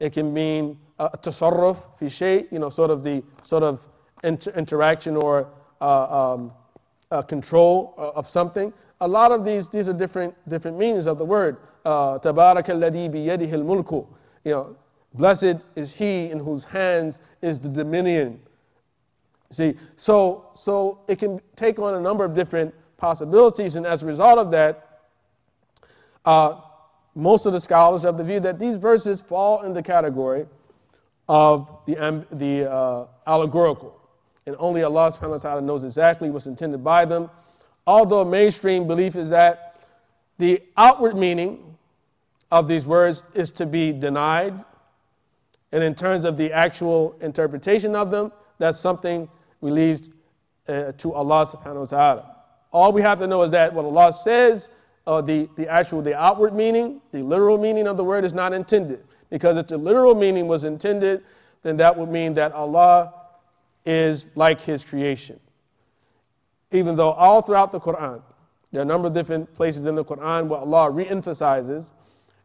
It can mean uh, tasarruf fi shay, you know, sort of the sort of inter- interaction or uh, um, uh, control of something. A lot of these these are different different meanings of the word. Uh, Tabarak alladhi biyadihi mulku. You know, blessed is he in whose hands is the dominion. See, so so it can take on a number of different possibilities, and as a result of that. Uh, most of the scholars have the view that these verses fall in the category of the, the uh, allegorical. And only Allah subhanahu wa ta'ala knows exactly what's intended by them. Although mainstream belief is that the outward meaning of these words is to be denied. And in terms of the actual interpretation of them, that's something we leave uh, to Allah subhanahu wa ta'ala. All we have to know is that what Allah says, uh, the, the actual, the outward meaning, the literal meaning of the word is not intended. Because if the literal meaning was intended, then that would mean that Allah is like His creation. Even though all throughout the Quran, there are a number of different places in the Quran where Allah re emphasizes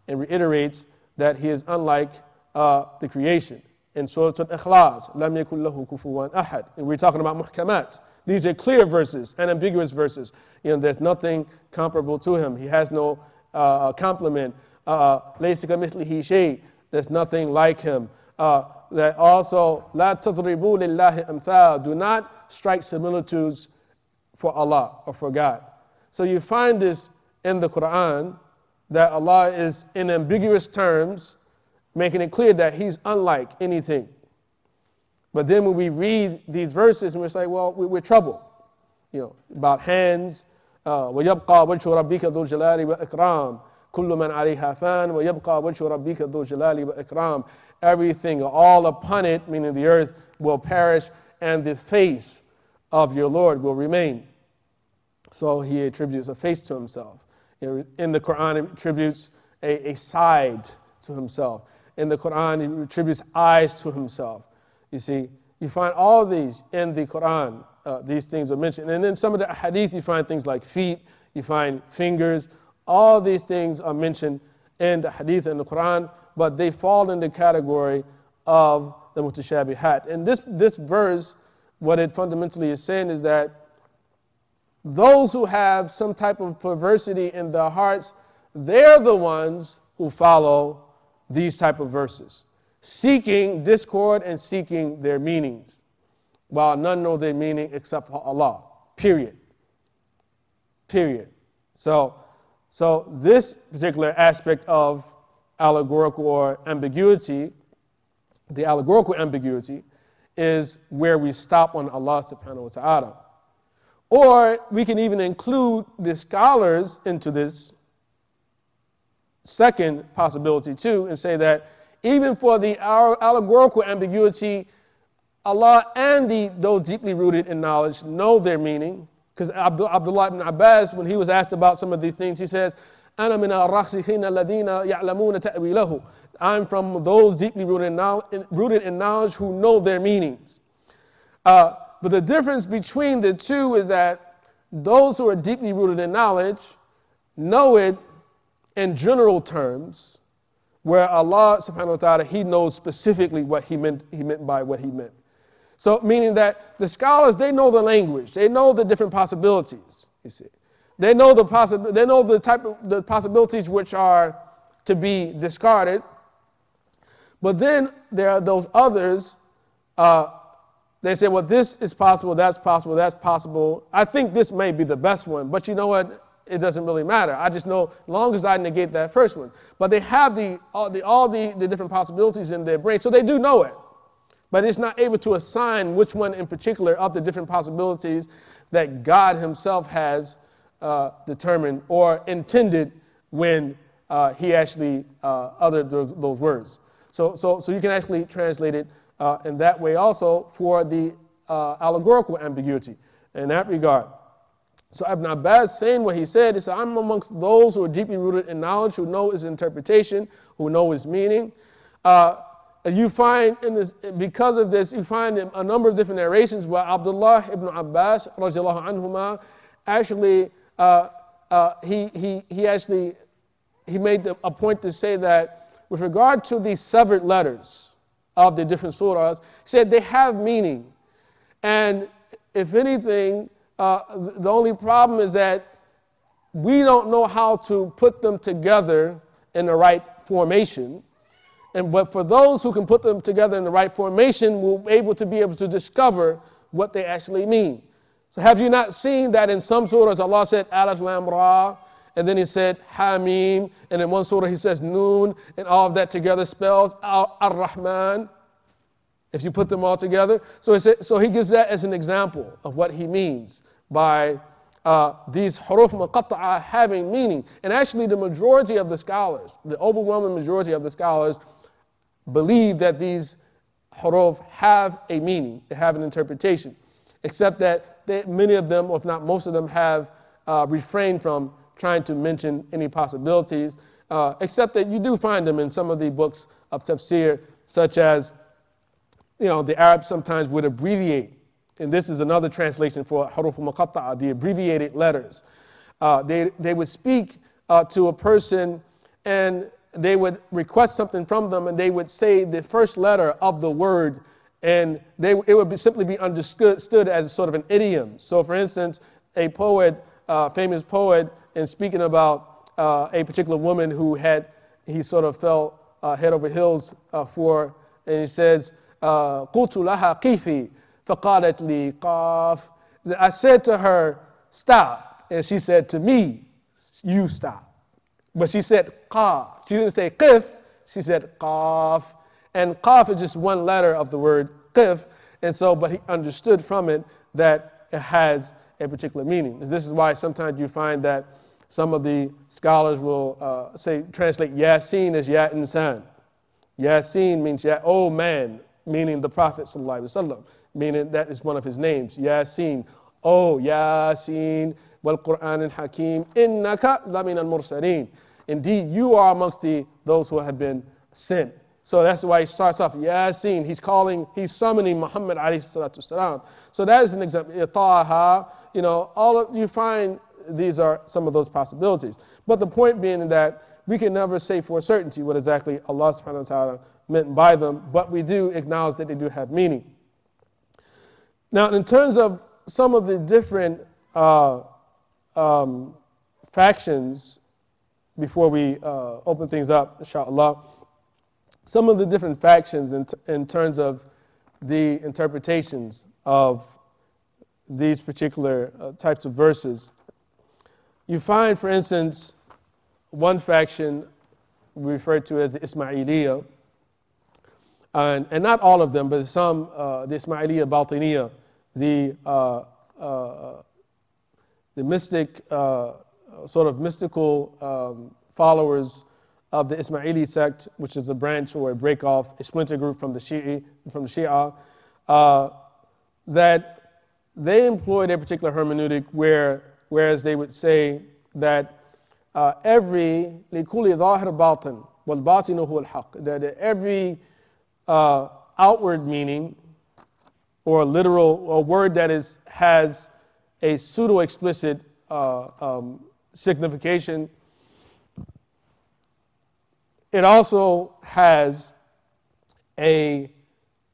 and reiterates that He is unlike uh, the creation. In Surah Al Ikhlas, لَمْ يَكُنْ لَهُ كُفُوًا أَحَدٍ. And we're talking about muhkamat. these are clear verses, unambiguous verses. You know, there's nothing comparable to him. He has no uh, uh complement. Uh, uh there's nothing like him. Uh, that also, la تضربوا lillahi amthal. Do not strike similitudes for Allah or for God. So you find this in the Quran that Allah is in ambiguous terms, making it clear that He's unlike anything. But then when we read these verses and we're like, well, we're troubled, you know, about hands. ويبقى وجه ربك ذو الجلال والإكرام كل من عليها فان ويبقى وجه ربك ذو الجلال والإكرام everything all upon it meaning the earth will perish and the face of your Lord will remain so he attributes a face to himself in the Quran he attributes a, a side to himself in the Quran he attributes eyes to himself you see, you find all these in the Quran. Uh, these things are mentioned. And then some of the hadith, you find things like feet, you find fingers. All these things are mentioned in the hadith and the Quran, but they fall in the category of the mutashabihat. And this, this verse, what it fundamentally is saying is that those who have some type of perversity in their hearts, they're the ones who follow these type of verses seeking discord and seeking their meanings, while none know their meaning except Allah. Period. Period. So, so this particular aspect of allegorical or ambiguity, the allegorical ambiguity, is where we stop on Allah subhanahu wa ta'ala. Or we can even include the scholars into this second possibility too and say that even for the allegorical ambiguity, Allah and the, those deeply rooted in knowledge know their meaning. Because Abdullah ibn Abbas, when he was asked about some of these things, he says, أنا من الراسخين الذين يعلمون تأويله. I'm from those deeply rooted in knowledge, rooted in knowledge who know their meanings. Uh, but the difference between the two is that those who are deeply rooted in knowledge know it in general terms, where Allah subhanahu wa ta'ala, He knows specifically what He meant, He meant by what He meant. So, meaning that the scholars, they know the language, they know the different possibilities, you see. They know the, possi- they know the type of the possibilities which are to be discarded. But then there are those others, uh, they say, well, this is possible, that's possible, that's possible. I think this may be the best one, but you know what? It doesn't really matter. I just know long as I negate that first one. But they have the, all, the, all the, the different possibilities in their brain, so they do know it. But it's not able to assign which one in particular of the different possibilities that God Himself has uh, determined or intended when uh, He actually uh, uttered those, those, words. So, so, so you can actually translate it uh, in that way also for the uh, allegorical ambiguity in that regard. So Ibn Abbas saying what he said, he said, I'm amongst those who are deeply rooted in knowledge, who know his interpretation, who know his meaning. Uh, you find in this, because of this, you find a number of different narrations where Abdullah ibn Abbas, anhuma, actually, uh, uh, he, he, he actually, he made a point to say that with regard to these severed letters of the different surahs, said they have meaning. And if anything, uh, the only problem is that we don't know how to put them together in the right formation. And but for those who can put them together in the right formation, we'll be able to be able to discover what they actually mean. So have you not seen that in some surahs Allah said Alif Lam Ra, and then He said Hamim, and in one surah He says Noon, and all of that together spells Ar-Rahman. If you put them all together, so, so he gives that as an example of what he means by uh, these huruf muqatta'a having meaning. And actually, the majority of the scholars, the overwhelming majority of the scholars, believe that these huruf have a meaning, they have an interpretation, except that they, many of them, if not most of them, have uh, refrained from trying to mention any possibilities, uh, except that you do find them in some of the books of tafsir, such as, you know, the Arabs sometimes would abbreviate, and this is another translation for huruf muqatta'a, the abbreviated letters. Uh, they, they would speak uh, to a person and they would request something from them and they would say the first letter of the word and they, it would be, simply be understood as sort of an idiom. So, for instance, a poet, uh, famous poet, in speaking about uh, a particular woman who had, he sort of fell uh, head over heels uh, for, and he says, قُلْتُ لَهَا قِيفِي فَقَالَتْ لِي قَافِ I said to her, stop. And she said to me, you stop. But she said qaf. She didn't say qif, she said qaf. And qaf is just one letter of the word qif. And so, but he understood from it that it has a particular meaning. This is why sometimes you find that some of the scholars will uh, say, translate Yasin as Ya Insan. Yasin means Ya, oh man, meaning the Prophet, Sallallahu Alaihi Wasallam. meaning that is one of his names. Yasin, oh Yasin, wal Quran al Hakim, innaka lamin al mursaleen. Indeed, you are amongst the, those who have been sent. So that's why he starts off Yasin. He's calling, he's summoning Muhammad alayhi. So that is an example. Taha, you know, all of, you find these are some of those possibilities. But the point being that we can never say for certainty what exactly Allah subhanahu wa ta'ala meant by them, but we do acknowledge that they do have meaning. Now, in terms of some of the different uh, um, factions before we uh, open things up, inshallah, some of the different factions in, in terms of the interpretations of these particular uh, types of verses. You find, for instance, one faction referred to as the Ismailiyah, and, and not all of them, but some, uh, the Ismailiyah Batiniya, the, uh, uh, the mystic uh, sort of mystical um, followers of the Ismaili sect, which is a branch or a break off, a splinter group from the Shia, from the Shia uh, that they employed a particular hermeneutic where, whereas they would say that uh, every لكل ظاهر باطن والباطن هو الحق that every uh, outward meaning or a literal a word that is has a pseudo explicit uh, um, signification. It also has a,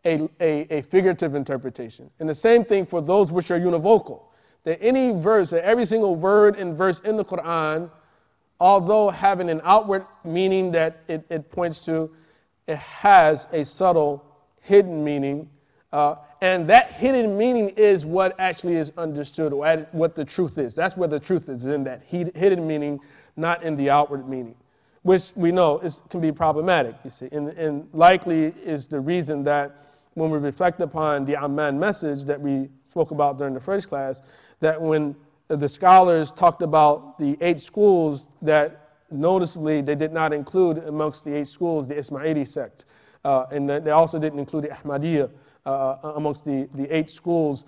a, a, a, figurative interpretation. And the same thing for those which are univocal. That any verse, that every single word and verse in the Quran, although having an outward meaning that it, it points to, it has a subtle hidden meaning. Uh, and that hidden meaning is what actually is understood, or what the truth is. That's where the truth is, in that hidden meaning, not in the outward meaning, which we know is, can be problematic, you see. And, and likely is the reason that when we reflect upon the Amman message that we spoke about during the first class, that when the scholars talked about the eight schools that noticeably they did not include amongst the eight schools the Ismaili sect. Uh, and they also didn't include the Ahmadiyya uh, amongst the, the eight schools